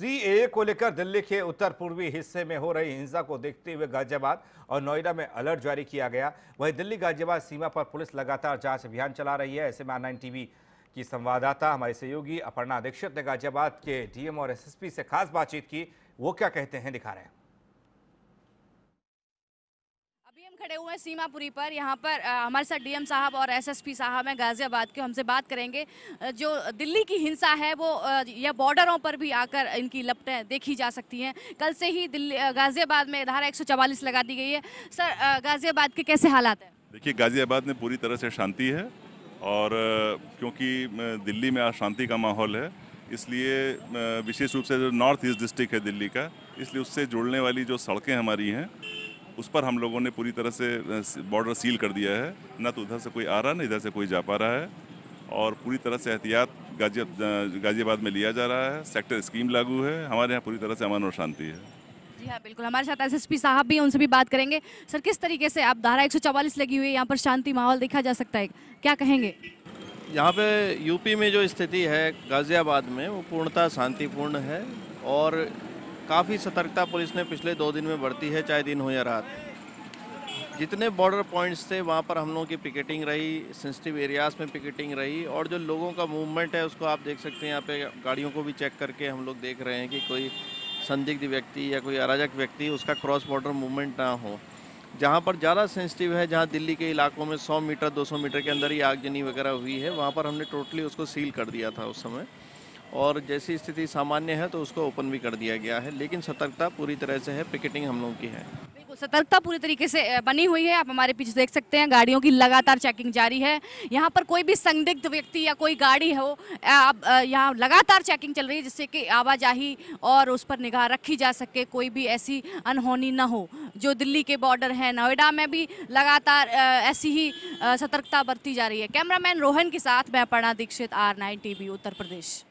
CA को लेकर दिल्ली के उत्तर पूर्वी हिस्से में हो रही हिंसा को देखते हुए गाजियाबाद और नोएडा में अलर्ट जारी किया गया। वहीं दिल्ली गाजियाबाद सीमा पर पुलिस लगातार जाँच अभियान चला रही है। ऐसे में नाइन टीवी की संवाददाता, हमारे सहयोगी अपर्णा दीक्षित ने गाजियाबाद के डीएम और एसएसपी से खास बातचीत की। वो क्या कहते हैं, दिखा रहे हैं अभी हम खड़े हुए हैं सीमापुरी पर। यहाँ पर हमारे साथ डीएम साहब और एसएसपी साहब हैं, गाजियाबाद के, हमसे बात करेंगे। जो दिल्ली की हिंसा है, वो या बॉर्डरों पर भी आकर इनकी लपटें देखी जा सकती हैं। कल से ही दिल्ली गाजियाबाद में धारा 144 लगा दी गई है। सर गाजियाबाद के कैसे हालात हैं? देखिए, गाज़ियाबाद में पूरी तरह से शांति है और क्योंकि दिल्ली में आज शांति का माहौल है, इसलिए विशेष रूप से जो नॉर्थ ईस्ट डिस्ट्रिक्ट है दिल्ली का, इसलिए उससे जुड़ने वाली जो सड़कें हमारी हैं उस पर हम लोगों ने पूरी तरह से बॉर्डर सील कर दिया है। न तो उधर से कोई आ रहा न इधर से कोई जा पा रहा है। और पूरी तरह से एहतियात गाजिया गाज़ियाबाद में लिया जा रहा है। सेक्टर स्कीम लागू है। हमारे यहाँ पूरी तरह से अमन और शांति है। जी हाँ बिल्कुल। हमारे साथ एसएसपी साहब भी उनसे भी बात करेंगे। सर किस तरीके से आप धारा 144 लगी हुई है यहाँ पर शांति माहौल देखा जा सकता है? क्या कहेंगे? यहाँ पे यूपी में जो स्थिति है गाज़ियाबाद में वो पूर्णतः शांतिपूर्ण है। और काफ़ी सतर्कता पुलिस ने पिछले दो दिन में बढ़ती है, चाहे दिन हो या रात। जितने बॉर्डर पॉइंट्स थे, वहाँ पर हम लोगों की पिकेटिंग रही सेंसिटिव एरियाज़ में पिकेटिंग रही, और जो लोगों का मूवमेंट है, उसको आप देख सकते हैं, यहाँ पे गाड़ियों को भी चेक करके हम लोग देख रहे हैं कि कोई संदिग्ध व्यक्ति या कोई अराजक व्यक्ति, उसका क्रॉस बॉर्डर मूवमेंट ना हो। जहाँ पर ज़्यादा सेंसिटिव है, जहाँ दिल्ली के इलाकों में 100 मीटर 200 मीटर के अंदर ही आगजनी वगैरह हुई है, वहाँ पर हमने टोटली उसको सील कर दिया था उस समय। और जैसी स्थिति सामान्य है तो उसको ओपन भी कर दिया गया है। लेकिन सतर्कता पूरी तरह से है, पिकेटिंग हम लोगों की है। सतर्कता पूरी तरीके से बनी हुई है। आप हमारे पीछे देख सकते हैं, गाड़ियों की लगातार चेकिंग जारी है। यहाँ पर कोई भी संदिग्ध व्यक्ति या कोई गाड़ी हो अब यहाँ लगातार चेकिंग चल रही है, जिससे कि आवाजाही और उस पर निगाह रखी जा सके, कोई भी ऐसी अनहोनी न हो। जो दिल्ली के बॉर्डर है, नोएडा में भी लगातार ऐसी ही सतर्कता बरती जा रही है। कैमरामैन रोहन के साथ मैं Aparna Dixit, R nine TV, Uttar Pradesh.